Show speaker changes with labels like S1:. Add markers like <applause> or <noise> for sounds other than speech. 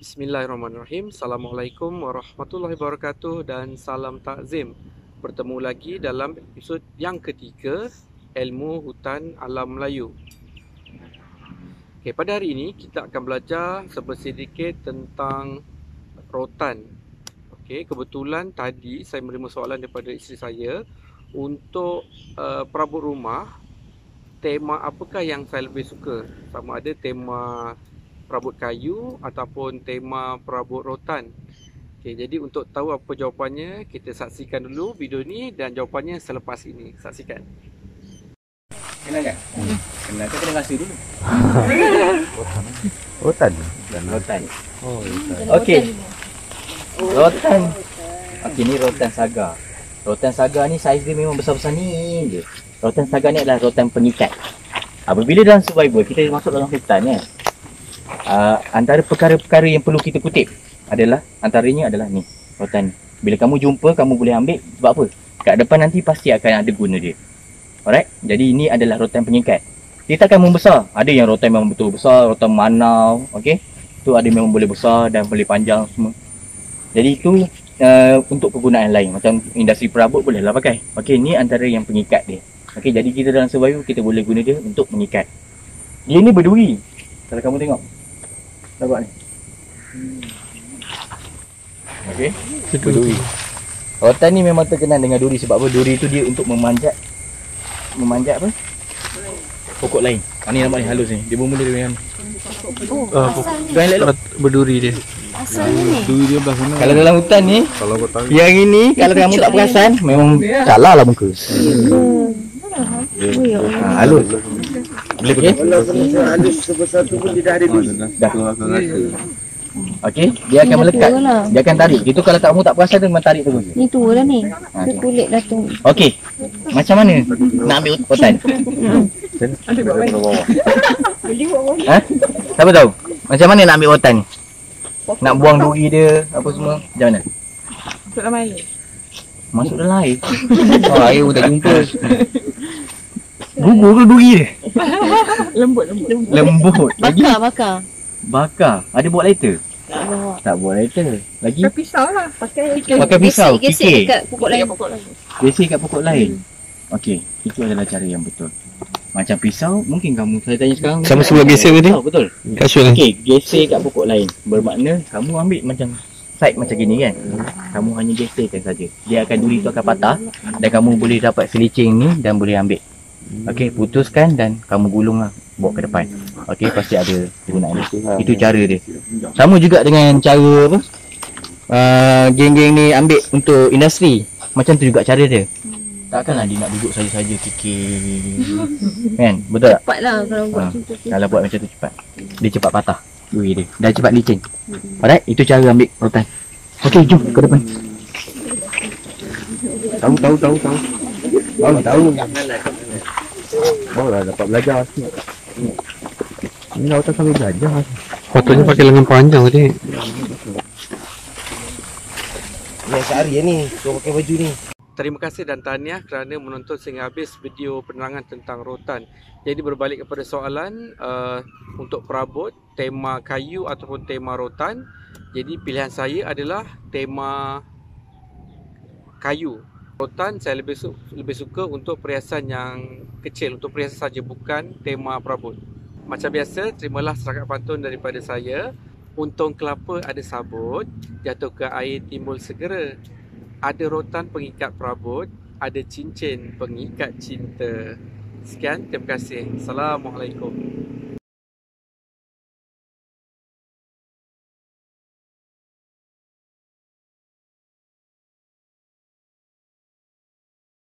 S1: Bismillahirrahmanirrahim. Assalamualaikum warahmatullahi wabarakatuh dan salam takzim. Bertemu lagi dalam episod yang ketiga Ilmu Hutan Alam Melayu. Okay, pada hari ini kita akan belajar sedikit tentang rotan. Okay, kebetulan tadi saya menerima soalan daripada isteri saya untuk uh, perabot rumah tema apakah yang saya lebih suka sama ada tema perabot kayu ataupun tema perabot rotan. Okey, jadi untuk tahu apa jawapannya, kita saksikan dulu video ni dan jawapannya selepas ini. Saksikan.
S2: Kenal kan? Hmm. Kenal kan kena rasa dulu. <laughs>
S3: rotan.
S2: Dan rotan.
S3: Oh, rotan.
S2: Okey. Rotan. Okey, ni rotan saga. Rotan saga ni saiz dia memang besar-besar ni je. Rotan saga ni adalah rotan pengikat. Apabila dalam survival kita masuk dalam hutan kan, uh, antara perkara-perkara yang perlu kita kutip adalah antaranya adalah ni rotan. Bila kamu jumpa kamu boleh ambil sebab apa? Kat depan nanti pasti akan ada guna dia. Alright? Jadi ini adalah rotan penyikat. Dia takkan membesar. Ada yang rotan memang betul besar, rotan manau, okey. Tu ada memang boleh besar dan boleh panjang semua. Jadi itu uh, untuk kegunaan lain macam industri perabot boleh lah pakai. Okey, ni antara yang pengikat dia. Okey, jadi kita dalam survival kita boleh guna dia untuk mengikat. Dia ni berduri. Kalau kamu tengok. Nampak ni? Okey. Itu duri. Rotan ni memang terkenal dengan duri sebab apa? Duri tu dia untuk memanjat memanjat apa? Pokok lain. Ha, ni nampak ni halus ni. Dia bermula dari mana?
S1: Oh,
S2: uh,
S1: Tuan elok berduri dia.
S4: Asalnya ni.
S3: Duri dia belah sana.
S2: Kalau dalam hutan ni,
S3: Kalau kau tahu.
S2: yang ini kalau kamu tak perasan memang calar lah muka.
S4: Hmm. Oh ya Allah.
S2: Boleh okey?
S5: Halus sebesar tu pun tidak ada.
S2: Dah.
S3: Rasa.
S2: Okey, dia akan melekat.
S4: lah.
S2: Dia akan tarik. Itu kalau kamu tak perasan dia memang tarik terus.
S4: Ni tua lah ni.
S2: Ha,
S4: Dia kulit dah tu.
S2: Okey. Macam mana nak ambil hutan?
S3: Daripada bawah.
S2: Ha? Siapa tahu? Macam mana nak ambil rotan ni? Nak buang duri dia, apa semua? Macam mana?
S6: Masuk dalam air.
S2: Masuk dalam air. Oh, <laughs> air pun tak jumpa. Gugur ke duri dia? <laughs>
S6: Lembut, lembut.
S2: Lembut. Lagi
S4: Bakar, bakar.
S2: bakar. Ada buat lighter?
S4: Tak bawa.
S2: Tak buat lighter. Lagi
S6: Pakai pisau lah. Pakai
S2: pakai pisau,
S4: Gesek, gesek dekat pokok lain.
S6: pokok lain.
S2: Gesek kat pokok lain. Okey, itu adalah cara yang betul. Macam pisau, mungkin kamu saya tanya sekarang.
S1: Sama sebab gesek tadi?
S2: Pisau, betul.
S1: Kan?
S2: Okey, gesek kat pokok lain. Bermakna kamu ambil macam side macam gini kan. Kamu hanya gesekkan saja. Dia akan duri tu akan patah dan kamu boleh dapat selicing ni dan boleh ambil. Okey, putuskan dan kamu gulung lah bawa ke depan. Okey, pasti ada kegunaan dia. Itu cara dia. Sama juga dengan cara apa? Uh, geng-geng ni ambil untuk industri. Macam tu juga cara dia. Takkanlah dia nak duduk saja-saja kikir. kan? Betul tak?
S4: Cepat lah kalau buat
S2: Ha.
S4: macam tu.
S2: Kalau buat macam tu cepat. Dia cepat patah duri dia. Dan cepat licin. Alright, itu cara ambil rotan. Okey, jom ke depan.
S3: Tahu tahu tahu tahu. Baru tahu. Baru lah dapat belajar sikit. Ini lautan sambil belajar.
S1: Fotonya pakai lengan panjang tadi.
S5: Yang sehari ni, kau pakai baju ni.
S1: Terima kasih dan tahniah kerana menonton sehingga habis video penerangan tentang rotan. Jadi berbalik kepada soalan uh, untuk perabot tema kayu ataupun tema rotan. Jadi pilihan saya adalah tema kayu. Rotan saya lebih su- lebih suka untuk perhiasan yang kecil, untuk perhiasan saja bukan tema perabot. Macam biasa, terimalah serakat pantun daripada saya. Untung kelapa ada sabut, jatuh ke air timbul segera ada rotan pengikat perabot, ada cincin pengikat cinta. Sekian, terima kasih. Assalamualaikum.